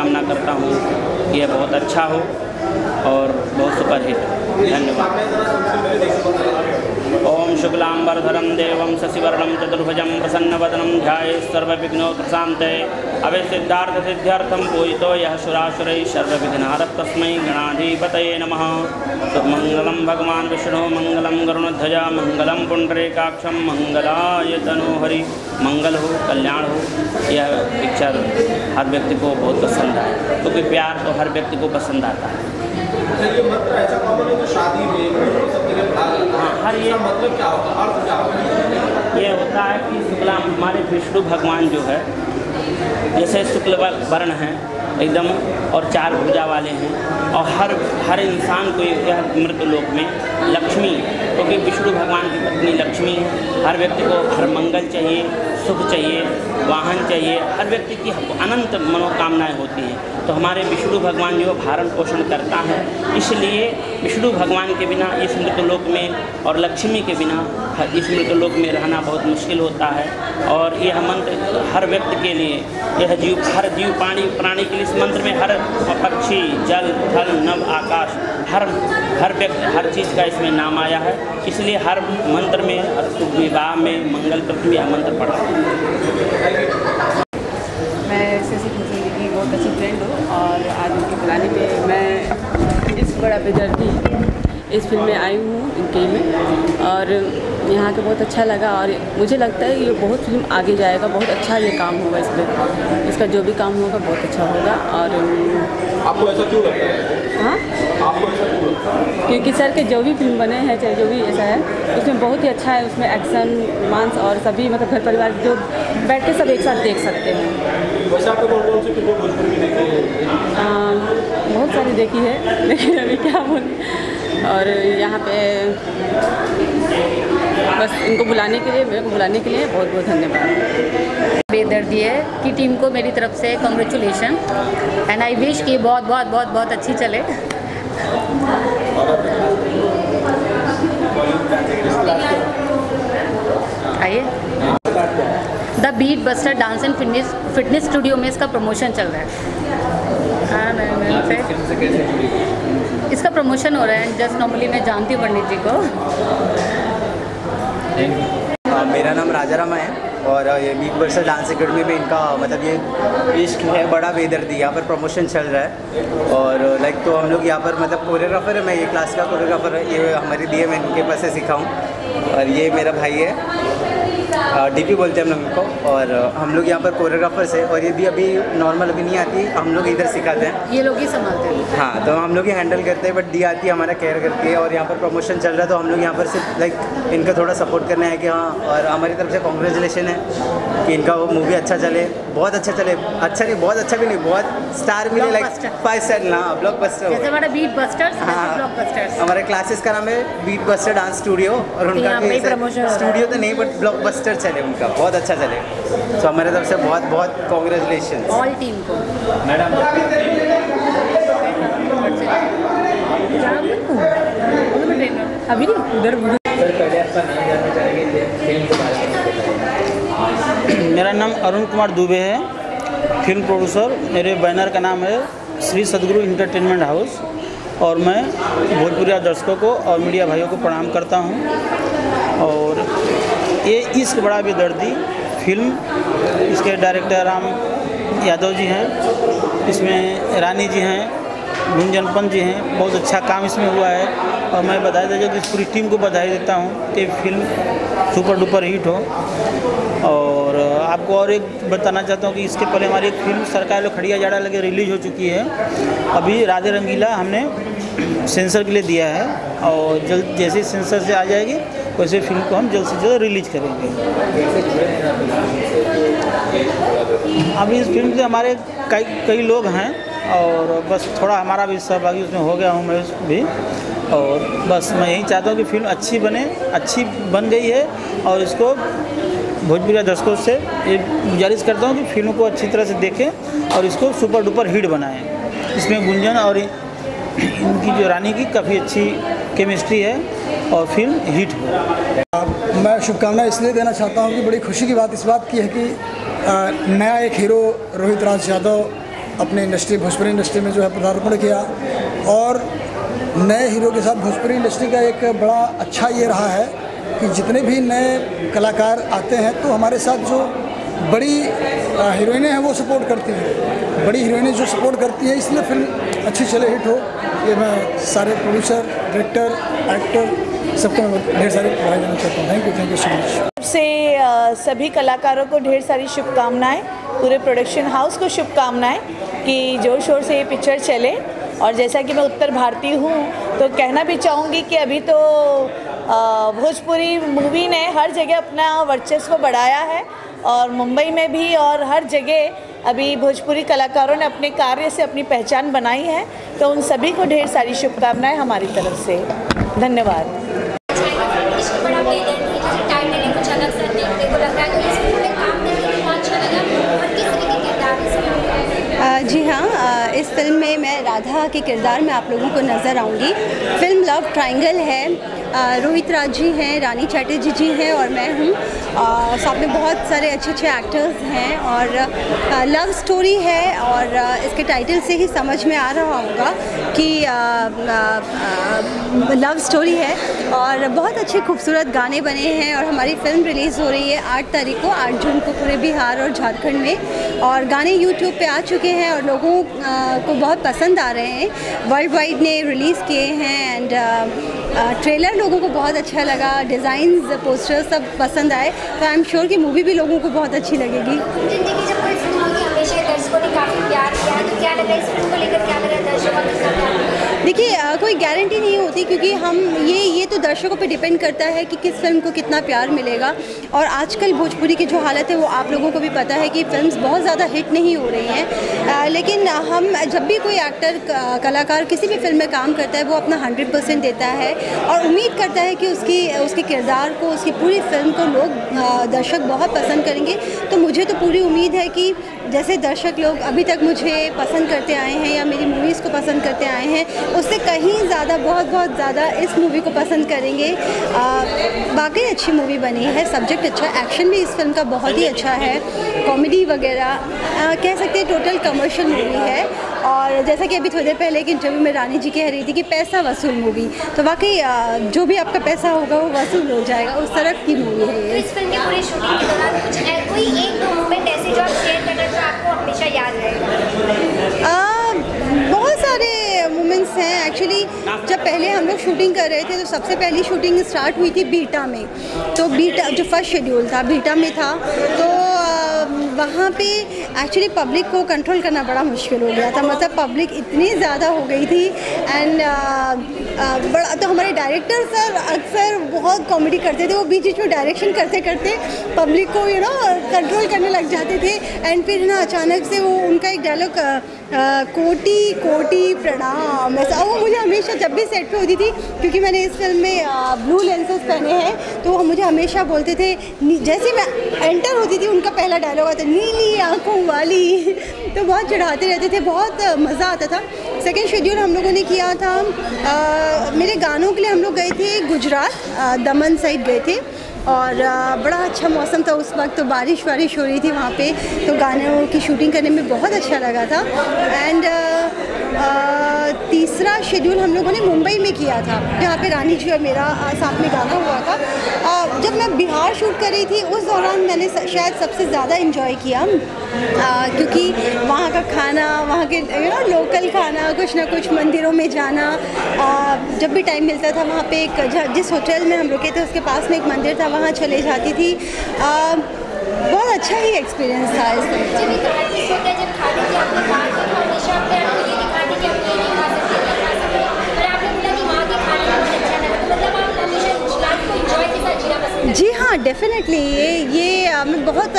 कामना करता हूँ कि यह बहुत अच्छा हो और बहुत सुपरहिट। धन्यवाद। ओम शुक्लांबरधरम देवं शशिवर्णम चतुर्भुजं प्रसन्नवदनं ध्याये सर्वविघ्नोपशान्ते अवे सिद्धार्थ सिद्ध्यर्थम पूजितो यः सुरासुरैः सर्वविघ्नहारः तस्मै गणाधिपतये नमः। मंगलम भगवान विष्णु मंगलम गरुणध्वजा मंगलम पुंडरीकाक्षम मंगलाय तनोहरि मंगल हो कल्याण हो यह पिक्चर हर व्यक्ति को बहुत पसंद आए क्योंकि प्यार तो हर व्यक्ति को पसंद आता है। है जो शादी में है हर ये- मतलब क्या होता है? अर्थ क्या होता है? ये होता है कि शुक्ला हमारे विष्णु भगवान जो है जैसे शुक्ल वर्ण हैं एकदम और चार भुजा वाले हैं और हर हर इंसान को यह मृत लोक में लक्ष्मी। क्योंकि तो विष्णु भगवान की पत्नी लक्ष्मी है हर व्यक्ति को हर मंगल चाहिए सुख चाहिए, वाहन चाहिए, हर व्यक्ति की अनंत मनोकामनाएँ होती हैं। तो हमारे विष्णु भगवान जो भारण पोषण करता है, इसलिए विष्णु भगवान के बिना इस मृतलोक में और लक्ष्मी के बिना इस मृतलोक में रहना बहुत मुश्किल होता है। और यह मंत्र हर व्यक्ति के लिए, यह जीव, हर जीव प्राणी प्राणी के लिए इस मंत्र में हर पक्षी, जल, थल नव आकाश हर हर व्यक्ति हर चीज़ का इसमें नाम आया है। इसलिए हर मंत्र में हर शुभ विवाह में मंगल तत्व में यह मंत्र पढ़ा। मैं शशि भूषण की बहुत अच्छी फ्रेंड हूँ और आज उनके बुलाने पे मैं इस बड़ा बेदर्दी इस फ़िल्म में आई हूँ इनके में और यहाँ के बहुत अच्छा लगा और मुझे लगता है ये बहुत फ़िल्म आगे जाएगा बहुत अच्छा ये काम होगा इस पर इसका जो भी काम होगा बहुत अच्छा होगा और आपको ऐसा क्यों लगता है? हाँ? क्योंकि सर के जो भी फ़िल्म बने हैं चाहे जो भी ऐसा है उसमें बहुत ही अच्छा है उसमें एक्शन रोमांस और सभी मतलब घर परिवार जो बैठ के सब एक साथ देख सकते हैं। बहुत सारी देखी है लेकिन अभी क्या बोल? और यहाँ पे बस इनको बुलाने के लिए, मेरे को बुलाने के लिए बहुत बहुत धन्यवाद। बेदर्दी है कि टीम को मेरी तरफ़ से कॉन्ग्रेचुलेशन एंड आई विश कि बहुत बहुत बहुत बहुत अच्छी चले। आइए। The beat buster dance and fitness fitness studio में इसका प्रमोशन चल रहा है। हाँ इसका प्रमोशन हो रहा है जस्ट नॉर्मली मैं जानती हूँ पंडित जी को। हाँ, मेरा नाम राजा रामा है और ये बीट वर्सल डांस अकेडमी में इनका मतलब ये इश्क है बड़ा बेदर्दी यहाँ पर प्रमोशन चल रहा है। और लाइक तो हम लोग यहाँ पर मतलब कोरियोग्राफर है मैं ये क्लास का कोरियोग्राफर है ये हमारे डी एम इनके पास से सीखा हूँ। और ये मेरा भाई है डीपी बोलते हैं हम लोग को और हम लोग यहाँ पर कोरियोग्राफर्स है और ये भी अभी नॉर्मल अभी नहीं आती हम लोग इधर सिखाते हैं। ये लोग ही संभालते हैं। हाँ तो हम लोग ही हैंडल करते हैं बट दी आती है हमारा केयर करती है और यहाँ पर प्रमोशन चल रहा है तो हम लोग यहाँ पर सिर्फ़ लाइक इनका थोड़ा सपोर्ट करना है कि हाँ और हमारी तरफ़ से कॉन्ग्रेचुलेशन है कि इनका वो मूवी अच्छा चले बहुत अच्छा चले अच्छा नहीं बहुत अच्छा भी नहीं बहुत स्टार मिले लाइक फाइव स्टार ना ब्लॉक बस्टर हमारा बीट हाँ। हमारे क्लासेस का नाम है बीट बस्टर डांस स्टूडियो और तो उनका। स्टूडियो तो नहीं बट ब्लॉक बस्टर चले उनका बहुत अच्छा चले। तो हमारे तरफ़ से बहुत बहुत कॉन्ग्रेचुलेशन ऑल टीम को। अभी नहीं उधर मेरा नाम अरुण कुमार दुबे है फ़िल्म प्रोड्यूसर मेरे बैनर का नाम है श्री सदगुरु इंटरटेनमेंट हाउस और मैं भोजपुरी दर्शकों को और मीडिया भाइयों को प्रणाम करता हूँ। और ये इश्क बड़ा बेदर्दी फ़िल्म। इसके डायरेक्टर राम यादव जी हैं। इसमें रानी जी हैं, गुंजन पंत जी हैं। बहुत अच्छा काम इसमें हुआ है। और मैं बधाई देता हूँ इस पूरी टीम को बधाई देता हूँ कि फ़िल्म सुपर डुपर हिट हो। और आपको और एक बताना चाहता हूँ कि इसके पहले हमारी एक फ़िल्म, सरकार लोग खड़िया जाड़ा लगे रिलीज़ हो चुकी है। अभी राधे रंगीला हमने सेंसर के लिए दिया है। और जल्द जैसे सेंसर से आ जाएगी वैसे फ़िल्म को हम जल्द से जल्द रिलीज़ करेंगे। अभी इस फ़िल्म से हमारे कई कई लोग हैं और बस थोड़ा हमारा भी सहभागी उसमें हो गया हूँ मैं भी। और बस मैं यही चाहता हूँ कि फ़िल्म अच्छी बने, अच्छी बन गई है और इसको भोजपुरी दर्शकों से ये गुजारिश करता हूँ कि फ़िल्म को अच्छी तरह से देखें और इसको सुपर डुपर हिट बनाएँ। इसमें गुंजन और इनकी जो रानी की काफ़ी अच्छी केमिस्ट्री है और फ़िल्म हिट हो। मैं शुभकामनाएँ इसलिए देना चाहता हूँ कि बड़ी खुशी की बात इस बात की है कि अ, नया एक हीरो रोहित राज यादव अपने इंडस्ट्री भोजपुरी इंडस्ट्री में जो है पदार्पण किया और नए हीरो के साथ भोजपुरी इंडस्ट्री का एक बड़ा अच्छा ये रहा है कि जितने भी नए कलाकार आते हैं तो हमारे साथ जो बड़ी हीरोइनें हैं, वो सपोर्ट करती हैं। बड़ी हीरोइनें जो सपोर्ट करती हैं, इसलिए फ़िल्म अच्छी चले हिट हो। ये मैं सारे प्रोड्यूसर डायरेक्टर एक्टर सबको ढेर सारी बधाई देना चाहता हूँ। Thank you thank you so much से सभी कलाकारों को ढेर सारी शुभकामनाएँ, पूरे प्रोडक्शन हाउस को शुभकामनाएँ कि ज़ोर शोर से ये पिक्चर चले। और जैसा कि मैं उत्तर भारतीय हूँ तो कहना भी चाहूँगी कि अभी तो भोजपुरी मूवी ने हर जगह अपना वर्चस्व बढ़ाया है। और मुंबई में भी और हर जगह अभी भोजपुरी कलाकारों ने अपने कार्य से अपनी पहचान बनाई है। तो उन सभी को ढेर सारी शुभकामनाएँ हमारी तरफ़ से। धन्यवाद। जी हाँ इस फ़िल्म में मैं राधा के किरदार में आप लोगों को नज़र आऊँगी। फ़िल्म लव ट्रायंगल है। रोहित राज जी हैं रानी चैटर्जी जी हैं और मैं हूँ। साथ में बहुत सारे अच्छे अच्छे एक्टर्स हैं और अ, लव स्टोरी है और अ, इसके टाइटल से ही समझ में आ रहा होगा कि अ, लव स्टोरी है और बहुत अच्छे खूबसूरत गाने बने हैं और हमारी फ़िल्म रिलीज़ हो रही है आठ तारीख को आठ जून को पूरे बिहार और झारखंड में। और गाने यूट्यूब पे आ चुके हैं और लोगों को बहुत पसंद आ रहे हैं। वर्ल्ड वाइड ने रिलीज़ किए हैं एंड ट्रेलर लोगों को बहुत अच्छा लगा डिज़ाइन पोस्टर सब पसंद आए तो आई एम श्योर कि मूवी भी लोगों को बहुत अच्छी लगेगी। दर्शकों ने काफ़ी प्यार किया है तो क्या लगा इस फ़िल्म को लेकर, क्या लगा दर्शकों का देखिए कोई गारंटी नहीं होती क्योंकि हम ये ये तो दर्शकों पे डिपेंड करता है कि किस फ़िल्म को कितना प्यार मिलेगा। और आजकल भोजपुरी की जो हालत है, वो आप लोगों को भी पता है कि फिल्म्स बहुत ज़्यादा हिट नहीं हो रही हैं। लेकिन हम जब भी कोई एक्टर कलाकार किसी भी फ़िल्म में काम करता है, वो अपना हंड्रेड परसेंट देता है। और उम्मीद करता है कि उसकी, उसके किरदार को, उसकी पूरी फ़िल्म को लोग दर्शक बहुत पसंद करेंगे। तो मुझे तो पूरी उम्मीद है कि जैसे दर्शक लोग अभी तक मुझे पसंद करते आए हैं या मेरी मूवीज़ को पसंद करते आए हैं, उससे कहीं ज़्यादा, बहुत बहुत ज़्यादा इस मूवी को पसंद करेंगे। वाकई अच्छी मूवी बनी है सब्जेक्ट अच्छा एक्शन भी इस फ़िल्म का बहुत ही अच्छा है कॉमेडी वगैरह कह सकते हैं टोटल कमर्शियल मूवी है। और जैसा कि अभी थोड़ी देर पहले एक इंटरव्यू में रानी जी कह रही थी कि पैसा वसूल मूवी तो वाकई जो भी आपका पैसा होगा वो वसूल हो जाएगा उस तरह की मूवी है तो इस फ़िल्म की पूरी शूटिंग के दौरान कुछ कोई एक दो मोमेंट ऐसे जो आप शेयर करना जो आपको हमेशा याद रहेगा। बहुत सारे मोमेंट्स हैं। एक्चुअली जब पहले हम लोग शूटिंग कर रहे थे तो सबसे पहली शूटिंग स्टार्ट हुई थी बीटा में। तो बीटा जो फ़र्स्ट शेड्यूल था बीटा में था। तो वहाँ पे एक्चुअली पब्लिक को कंट्रोल करना बड़ा मुश्किल हो गया था। मतलब पब्लिक इतनी ज़्यादा हो गई थी एंड बड़ा तो हमारे डायरेक्टर सर अक्सर बहुत कॉमेडी करते थे, वो बीच बीच में डायरेक्शन करते करते पब्लिक को यू नो कंट्रोल करने लग जाते थे एंड फिर ना अचानक से वो उनका एक डायलॉग कोटी कोटी प्रणाम, ऐसा। वो मुझे हमेशा जब भी सेट पे होती थी, क्योंकि मैंने इस फ़िल्म में ब्लू लेंसेज पहने हैं तो वो मुझे हमेशा बोलते थे जैसे मैं एंटर होती थी, उनका पहला डायलॉग आता नीली आँखों वाली। तो बहुत चढ़ाते रहते थे बहुत मज़ा आता था। सेकेंड शेड्यूल हम लोगों ने किया था आ, मेरे गानों के लिए हम लोग गए थे गुजरात दमन साइड गए थे। और बड़ा अच्छा मौसम था उस वक्त तो बारिश वारिश हो रही थी वहाँ पे। तो गानों की शूटिंग करने में बहुत अच्छा लगा था। एंड तीसरा शेड्यूल हम लोगों ने मुंबई में किया था जहाँ पे रानी जी और मेरा साथ में गाना हुआ था। अ, जब मैं बिहार शूट कर रही थी उस दौरान मैंने शायद सबसे ज़्यादा इन्जॉय किया। अ, क्योंकि वहाँ का खाना वहाँ के यू नो लोकल खाना कुछ ना कुछ मंदिरों में जाना अ, जब भी टाइम मिलता था वहाँ पे एक जिस होटल में हम रुके थे उसके पास में एक मंदिर था वहाँ चले जाती थी। अ, बहुत अच्छा ही एक्सपीरियंस था इस फ़िल्म का जब एक आर्टिस्ट होता है जब खाने की आपने बात की तो हमेशा अपने आप को ये दिखाने की अपने नहीं खा सकते नहीं खा सकते और आपने बोला कि वहाँ के खाने बहुत अच्छा लगा तो मतलब आप हमेशा लाइफ को इंजॉय के साथ जीना पसंद करते जी हाँ डेफिनेटली ये ये मैं बहुत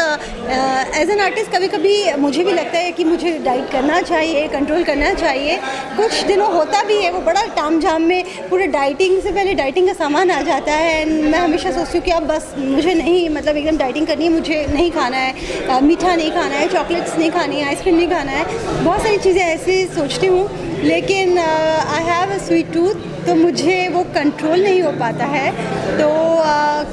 एज एन आर्टिस्ट कभी कभी मुझे भी लगता है कि मुझे डाइट करना चाहिए कंट्रोल करना चाहिए। कुछ दिनों होता भी है वो बड़ा टाम झाम में पूरे डाइटिंग से पहले डाइटिंग का सामान आ जाता है एंड मैं हमेशा सोचती हूँ कि अब बस मुझे नहीं मतलब एकदम डाइटिंग करनी है मुझे नहीं खाना है। मीठा नहीं खाना है चॉकलेट्स नहीं खानी है आइसक्रीम नहीं खाना है। बहुत सारी चीज़ें ऐसी सोचती हूँ लेकिन I have a sweet tooth तो मुझे वो कंट्रोल नहीं हो पाता है। तो अ,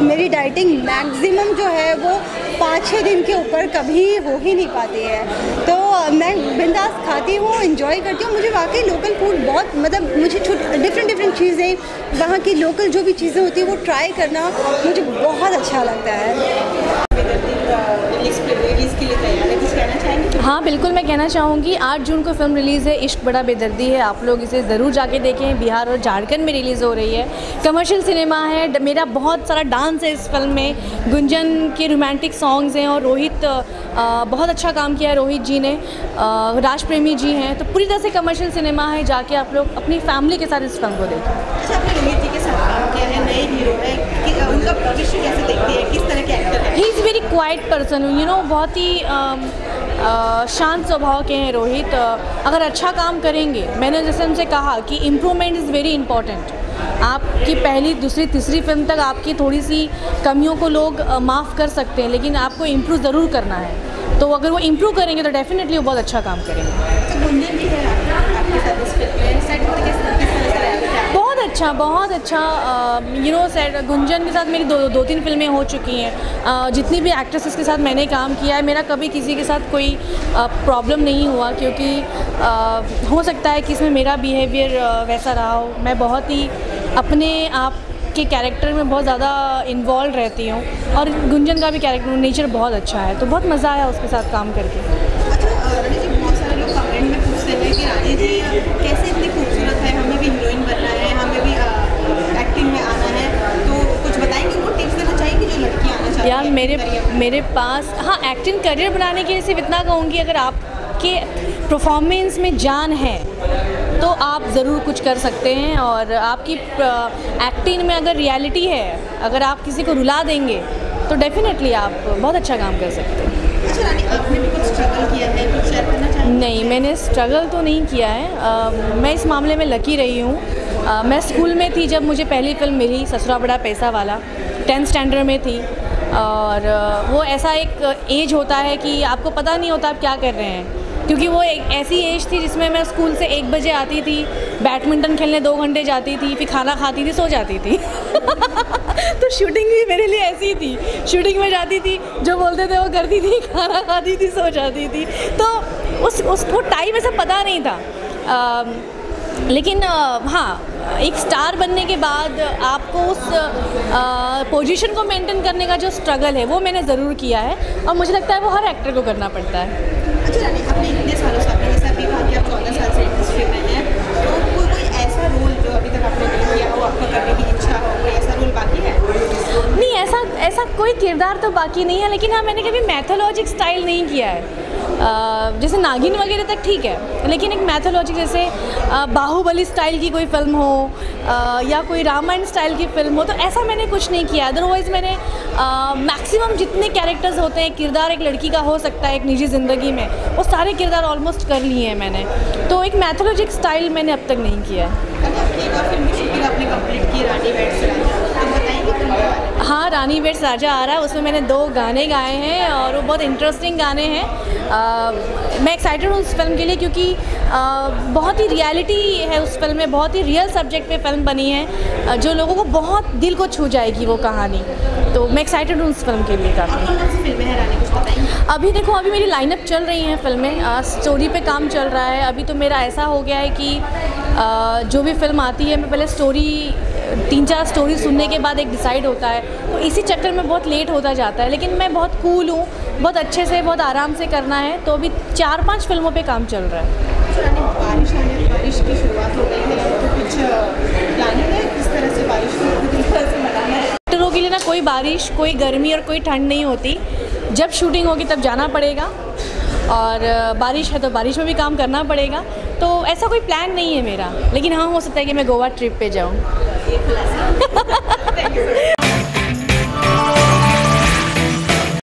मेरी डाइटिंग मैक्सिमम जो है वो पाँच छः दिन के ऊपर कभी हो ही नहीं पाती है। तो मैं बिंदास खाती हूँ इंजॉय करती हूँ। मुझे वाकई लोकल फ़ूड बहुत मतलब मुझे डिफरेंट डिफरेंट चीज़ें, वहाँ की लोकल जो भी चीज़ें होती हैं, वो ट्राई करना मुझे बहुत अच्छा लगता है। हाँ बिल्कुल मैं कहना चाहूँगी आठ जून को फ़िल्म रिलीज़ है इश्क बड़ा बेदर्दी है आप लोग इसे ज़रूर जाके देखें बिहार और झारखंड में रिलीज़ हो रही है। कमर्शियल सिनेमा है मेरा बहुत सारा डांस है इस फ़िल्म में गुंजन के रोमांटिक सॉन्ग्स हैं और रोहित अ, बहुत अच्छा काम किया है रोहित जी ने अ, राज प्रेमी जी हैं तो पूरी तरह से कमर्शियल सिनेमा है जाके आप लोग अपनी फैमिली के साथ इस फ़िल्म को देखें। अच्छा रोहित जी के साथ काम किया है नए हीरो है उनका भविष्य कैसे देखती है किस तरह के एक्टर है? He is very quite person you know बहुत ही शांत स्वभाव के हैं रोहित। अगर अच्छा काम करेंगे, मैंने जैसे उनसे कहा कि इम्प्रूवमेंट इज़ वेरी इंपॉर्टेंट आपकी पहली, दूसरी, तीसरी फ़िल्म तक आपकी थोड़ी सी कमियों को लोग माफ़ कर सकते हैं, लेकिन आपको इम्प्रूव ज़रूर करना है। तो अगर वो इम्प्रूव करेंगे तो डेफिनेटली वो बहुत अच्छा काम करेंगे। तो अच्छा बहुत अच्छा यू नो सेट गुंजन के साथ मेरी दो दो तीन फ़िल्में हो चुकी हैं। जितनी भी एक्ट्रेसेस के साथ मैंने काम किया है मेरा कभी किसी के साथ कोई प्रॉब्लम नहीं हुआ क्योंकि अ, हो सकता है कि इसमें मेरा बिहेवियर वैसा रहा हो। मैं बहुत ही अपने आप के कैरेक्टर में बहुत ज़्यादा इन्वॉल्व रहती हूँ और गुंजन का भी कैरेक्टर नेचर बहुत अच्छा है। तो बहुत मज़ा आया उसके साथ काम करके। अच्छा सारे कैसे इतनी खूबसूरत है हमें भी हीरोइन बनना है हमें भी एक्टिंग में आना है तो कुछ बताएँगे उनको टिप्स देना चाहेंगे जो लड़कियाँ आना चाहती यार मेरे? मेरे पास हाँ एक्टिंग करियर बनाने के लिए सिर्फ़ इतना कहूँगी अगर आपके परफॉर्मेंस में जान है तो आप ज़रूर कुछ कर सकते हैं और आपकी एक्टिंग में अगर रियलिटी है अगर आप किसी को रुला देंगे तो डेफिनेटली आप बहुत अच्छा काम कर सकते हैं। अच्छा रानी आपने भी कुछ स्ट्रगल किया है? कुछ शेयर करना चाहेंगे? नहीं मैंने स्ट्रगल तो नहीं किया है। अ, मैं इस मामले में लकी रही हूँ। मैं स्कूल में थी जब मुझे पहली फ़िल्म मिली ससुरा बड़ा पैसा वाला। टेंथ स्टैंडर्ड में थी। और वो ऐसा एक एज होता है कि आपको पता नहीं होता आप क्या कर रहे हैं। क्योंकि वो एक ऐसी एज थी जिसमें मैं स्कूल से एक बजे आती थी बैडमिंटन खेलने दो घंटे जाती थी फिर खाना खाती थी सो जाती थी। तो शूटिंग भी मेरे लिए ऐसी ही थी। शूटिंग में जाती थी जो बोलते थे वो करती थी खाना खाती थी सो जाती थी। तो उस उस वो टाइम ऐसा पता नहीं था। अम, लेकिन हाँ एक स्टार बनने के बाद आपको उस पोजीशन को मेंटेन करने का जो स्ट्रगल है वो मैंने ज़रूर किया है और मुझे लगता है वो हर एक्टर को करना पड़ता है। अच्छा आपने इतने सालों से आपने जैसे अभी कहा कि आप चौदह साल से इंडस्ट्री में हैं तो कोई कोई ऐसा रोल जो अभी तक आपने नहीं किया हो आपको करने की इच्छा हो कोई ऐसा रोल बाकी है? नहीं ऐसा ऐसा कोई किरदार तो बाकी नहीं है लेकिन हाँ मैंने कभी मैथोलॉजिक स्टाइल नहीं किया है। जैसे नागिन वगैरह तक ठीक है, लेकिन एक मैथोलॉजिक जैसे बाहुबली स्टाइल की कोई फ़िल्म हो या कोई रामायण स्टाइल की फ़िल्म हो तो ऐसा मैंने कुछ नहीं किया। अदरवाइज़ मैंने मैक्सिमम जितने कैरेक्टर्स होते हैं, किरदार एक लड़की का हो सकता है एक निजी ज़िंदगी में, वो सारे किरदार ऑलमोस्ट कर लिए हैं मैंने। तो एक मैथोलॉजिक स्टाइल मैंने अब तक नहीं किया। है, रानी बेट्स राजा आ रहा है, उसमें मैंने दो गाने गाए हैं और वो बहुत इंटरेस्टिंग गाने हैं। मैं एक्साइटेड हूँ उस फ़िल्म के लिए क्योंकि बहुत ही रियलिटी है उस फ़िल्म में बहुत ही रियल सब्जेक्ट पे फ़िल्म बनी है जो लोगों को बहुत दिल को छू जाएगी वो कहानी। तो मैं एक्साइटेड हूँ उस फ़िल्म के लिए काफ़ी। अभी देखो अभी मेरी लाइनअप चल रही हैं फ़िल्में स्टोरी पे काम चल रहा है। अभी तो मेरा ऐसा हो गया है कि अ, जो भी फ़िल्म आती है मैं पहले स्टोरी तीन चार स्टोरी सुनने के बाद एक डिसाइड होता है। तो इसी चक्कर में बहुत लेट होता जाता है लेकिन मैं बहुत कूल हूँ। बहुत अच्छे से बहुत आराम से करना है तो अभी चार पाँच फ़िल्मों पे काम चल रहा है। बारिश आने बारिश की शुरुआत हो गई है तो कुछ प्लानिंग है किस तरह से बारिश को मनाना है? एक्टरों के लिए ना कोई बारिश कोई गर्मी और कोई ठंड नहीं होती। जब शूटिंग होगी तब जाना पड़ेगा और बारिश है तो बारिश में भी काम करना पड़ेगा। तो ऐसा कोई प्लान नहीं है मेरा लेकिन हाँ हो सकता है कि मैं गोवा ट्रिप पे जाऊँ।